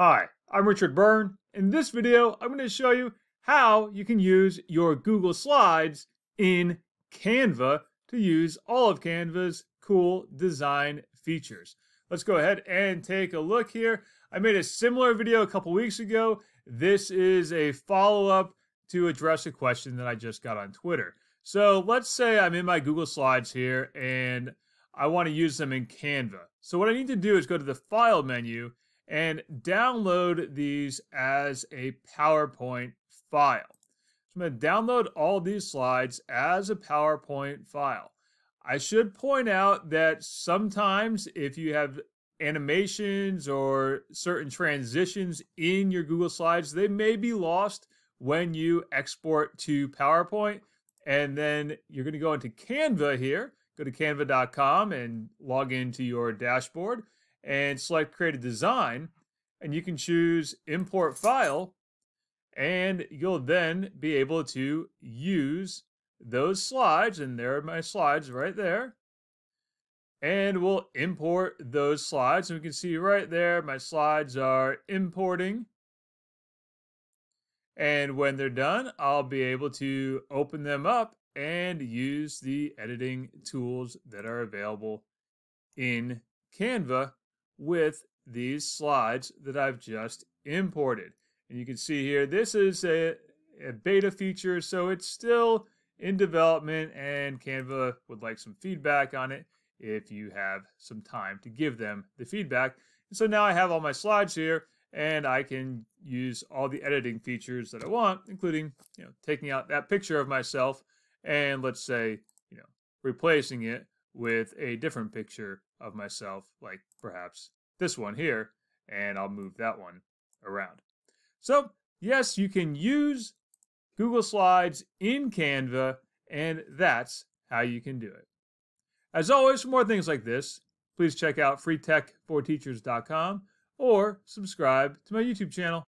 Hi, I'm Richard Byrne. In this video, I'm going to show you how you can use your Google Slides in Canva to use all of Canva's cool design features. Let's go ahead and take a look here. I made a similar video a couple weeks ago. This is a follow-up to address a question that I just got on Twitter. So let's say I'm in my Google Slides here and I want to use them in Canva. So what I need to do is go to the File menu and download these as a PowerPoint file. So I'm going to download all these slides as a PowerPoint file. I should point out that sometimes if you have animations or certain transitions in your Google Slides, they may be lost when you export to PowerPoint. And then you're going to go into Canva here, go to canva.com and log into your dashboard and select create a design and you can choose import file and you'll then be able to use those slides and there are my slides right there and we'll import those slides. And we can see right there my slides are importing. And when they're done I'll be able to open them up and use the editing tools that are available in Canva with these slides that I've just imported. And you can see here, this is a, a beta feature, so it's still in development and Canva would like some feedback on it if you have some time to give them the feedback. So now I have all my slides here and I can use all the editing features that I want, including, you know, taking out that picture of myself and let's say, you know, replacing it with a different picture of myself, like perhaps this one here, and I'll move that one around. So yes, you can use Google Slides in Canva, and that's how you can do it. As always, for more things like this, please check out freetech4teachers.com or subscribe to my YouTube channel.